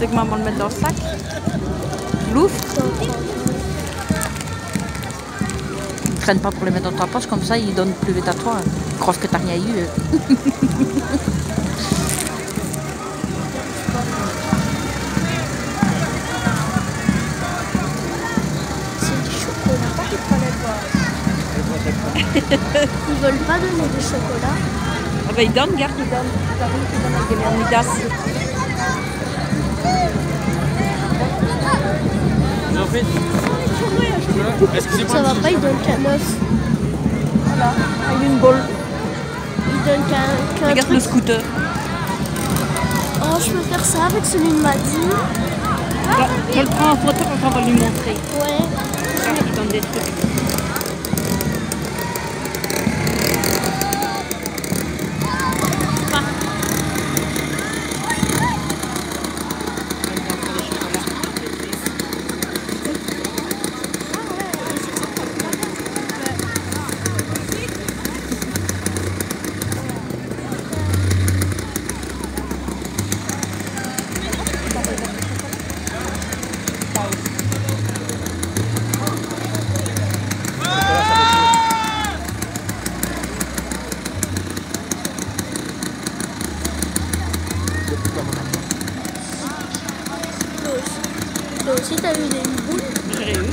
C'est que maman le mette dans le sac. L'ouvre. Ne traîne pas pour les mettre dans ta poche, comme ça ils donnent plus vite à toi. Crois que t'as rien eu. C'est du chocolat. Ils veulent pas donner du chocolat. Ah bah ils donnent, regarde, ils donnent. Excusez-moi. Ça va pas, ils donnent qu'un œuf. Voilà, avec une boule. Ils donnent qu'un qu'un Regarde truc. le scooter. Oh, je peux faire ça avec celui de Maddy. Bah, je le prends en photo quand on va lui montrer. Ouais. Regarde, il donne des trucs. Toi aussi, toi aussi t'as eu des boules.